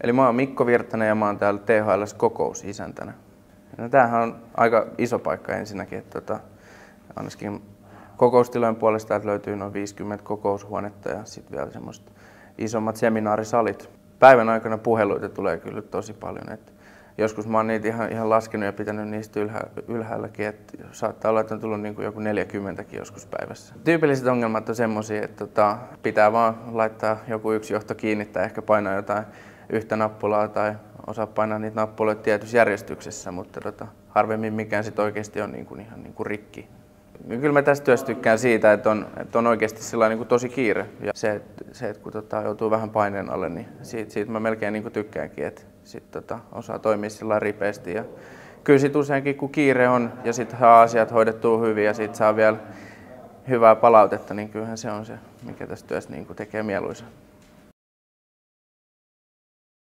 Eli mä oon Mikko Virtanen ja mä oon täällä THLS kokousisäntänä. No, tämähän on aika iso paikka ensinnäkin, että tota, ainakin kokoustilojen puolesta täältä löytyy noin 50 kokoushuonetta ja sitten vielä semmoista isommat seminaarisalit. Päivän aikana puheluita tulee kyllä tosi paljon. Että joskus mä oon niitä ihan, ihan laskenut ja pitänyt niistä ylhä, ylhäälläkin, että saattaa olla, että on tullut niin kuin joku 40 joskus päivässä. Tyypilliset ongelmat on semmoisia, että tota, pitää vaan laittaa joku yksi johto kiinni tai ehkä painaa jotain yhtä nappulaa tai osaa painaa niitä nappuloita tietyssä järjestyksessä, mutta tota, harvemmin mikään sit oikeasti on niin kuin ihan niin kuin rikki. Kyllä mä tästä työstä tykkään siitä, että on, että on oikeasti niin kuin tosi kiire. Ja se, että, se, että kun tota, joutuu vähän paineen alle, niin siitä, siitä mä melkein niin kuin tykkäänkin, että sit, tota, osaa toimia sillä ripeästi. Ja kyllä sit useinkin kun kiire on ja sitten saa asiat hoidettua hyvin ja sitten saa vielä hyvää palautetta, niin kyllähän se on se, mikä tästä työstä niin kuin tekee mieluisaa.